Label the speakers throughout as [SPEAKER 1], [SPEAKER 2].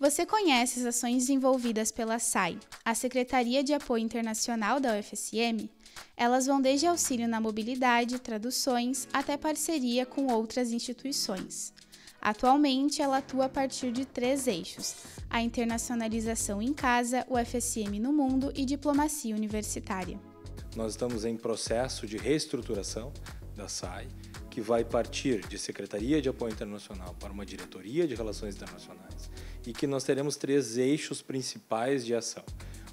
[SPEAKER 1] Você conhece as ações desenvolvidas pela SAI, a Secretaria de Apoio Internacional da UFSM? Elas vão desde auxílio na mobilidade, traduções, até parceria com outras instituições. Atualmente, ela atua a partir de três eixos: a internacionalização em casa, o FSM no mundo e diplomacia universitária.
[SPEAKER 2] Nós estamos em processo de reestruturação da SAI, que vai partir de Secretaria de Apoio Internacional para uma Diretoria de Relações Internacionais e que nós teremos três eixos principais de ação.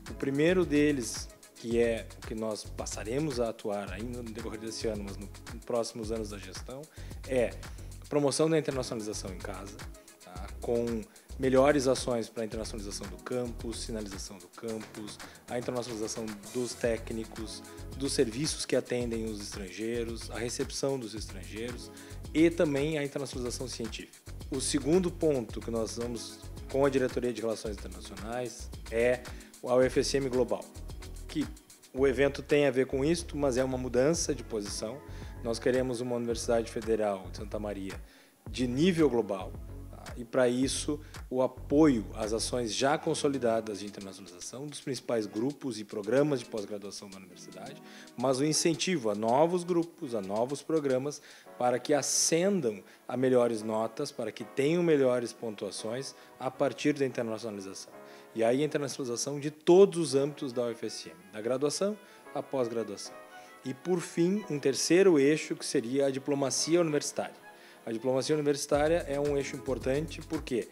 [SPEAKER 2] O primeiro deles, que é o que nós passaremos a atuar ainda no decorrer desse ano, mas nos próximos anos da gestão, é promoção da internacionalização em casa, tá? com melhores ações para a internacionalização do campus, sinalização do campus, a internacionalização dos técnicos, dos serviços que atendem os estrangeiros, a recepção dos estrangeiros e também a internacionalização científica. O segundo ponto que nós vamos com a Diretoria de Relações Internacionais é a UFSM Global, que o evento tem a ver com isto, mas é uma mudança de posição. Nós queremos uma Universidade Federal de Santa Maria de nível global, e para isso o apoio às ações já consolidadas de internacionalização dos principais grupos e programas de pós-graduação da universidade, mas o incentivo a novos grupos, a novos programas para que ascendam a melhores notas, para que tenham melhores pontuações a partir da internacionalização. E aí a internacionalização de todos os âmbitos da UFSM, da graduação à pós-graduação. E por fim, um terceiro eixo que seria a diplomacia universitária a diplomacia universitária é um eixo importante porque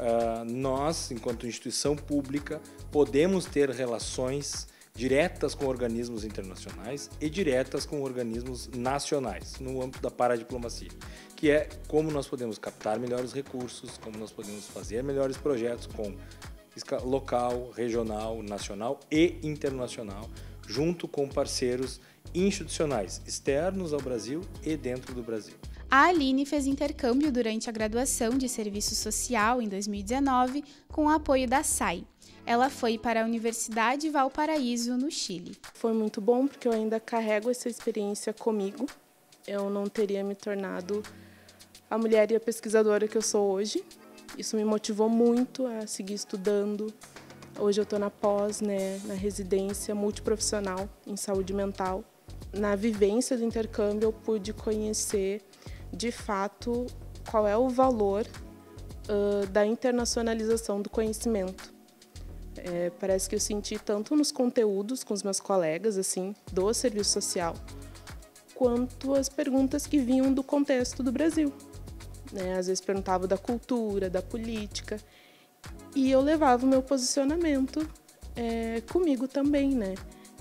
[SPEAKER 2] uh, nós, enquanto instituição pública, podemos ter relações diretas com organismos internacionais e diretas com organismos nacionais, no âmbito da paradiplomacia, que é como nós podemos captar melhores recursos, como nós podemos fazer melhores projetos com local, regional, nacional e internacional, junto com parceiros institucionais externos ao Brasil e dentro do Brasil.
[SPEAKER 1] A Aline fez intercâmbio durante a graduação de Serviço Social em 2019 com o apoio da SAI. Ela foi para a Universidade Valparaíso, no Chile.
[SPEAKER 3] Foi muito bom porque eu ainda carrego essa experiência comigo. Eu não teria me tornado a mulher e a pesquisadora que eu sou hoje. Isso me motivou muito a seguir estudando. Hoje eu estou na pós, né, na residência multiprofissional em saúde mental. Na vivência do intercâmbio eu pude conhecer de fato qual é o valor uh, da internacionalização do conhecimento. É, parece que eu senti tanto nos conteúdos com os meus colegas, assim, do serviço social, quanto as perguntas que vinham do contexto do Brasil. Né? Às vezes perguntava da cultura, da política, e eu levava o meu posicionamento é, comigo também, né?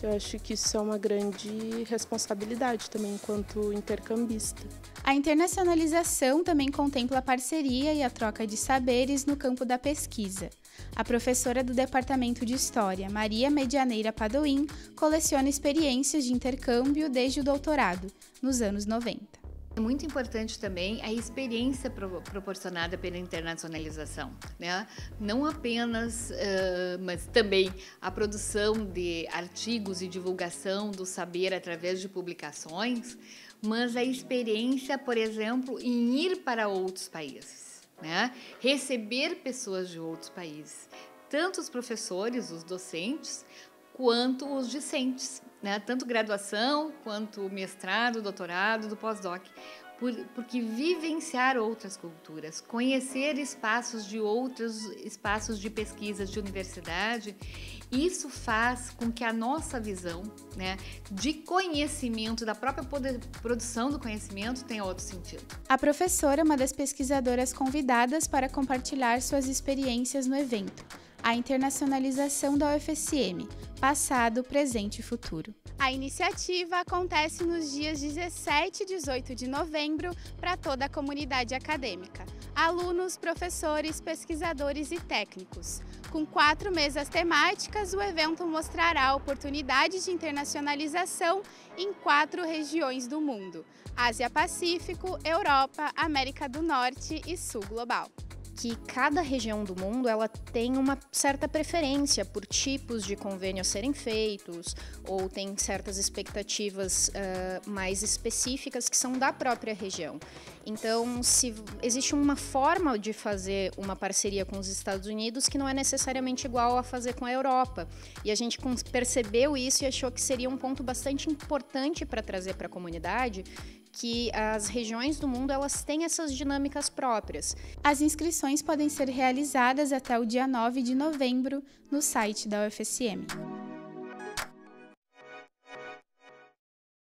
[SPEAKER 3] Eu acho que isso é uma grande responsabilidade também enquanto intercambista.
[SPEAKER 1] A internacionalização também contempla a parceria e a troca de saberes no campo da pesquisa. A professora do Departamento de História, Maria Medianeira Padoim, coleciona experiências de intercâmbio desde o doutorado, nos anos 90.
[SPEAKER 4] É muito importante também a experiência pro, proporcionada pela internacionalização, né? Não apenas, uh, mas também a produção de artigos e divulgação do saber através de publicações, mas a experiência, por exemplo, em ir para outros países, né? Receber pessoas de outros países, tanto os professores, os docentes, quanto os discentes, né? tanto graduação quanto mestrado, doutorado, do pós-doc. Por, porque vivenciar outras culturas, conhecer espaços de outros espaços de pesquisa de universidade, isso faz com que a nossa visão né, de conhecimento, da própria produção do conhecimento, tenha outro sentido.
[SPEAKER 1] A professora é uma das pesquisadoras convidadas para compartilhar suas experiências no evento a internacionalização da UFSM, passado, presente e futuro. A iniciativa acontece nos dias 17 e 18 de novembro para toda a comunidade acadêmica, alunos, professores, pesquisadores e técnicos. Com quatro mesas temáticas, o evento mostrará oportunidades de internacionalização em quatro regiões do mundo: Ásia-Pacífico, Europa, América do Norte e Sul Global.
[SPEAKER 5] Que cada região do mundo ela tem uma certa preferência por tipos de convênio a serem feitos ou tem certas expectativas uh, mais específicas que são da própria região. Então, se existe uma forma de fazer uma parceria com os Estados Unidos que não é necessariamente igual a fazer com a Europa. E a gente percebeu isso e achou que seria um ponto bastante importante para trazer para a comunidade que as regiões do mundo elas têm essas dinâmicas próprias.
[SPEAKER 1] As inscrições podem ser realizadas até o dia 9 de novembro no site da UFSM.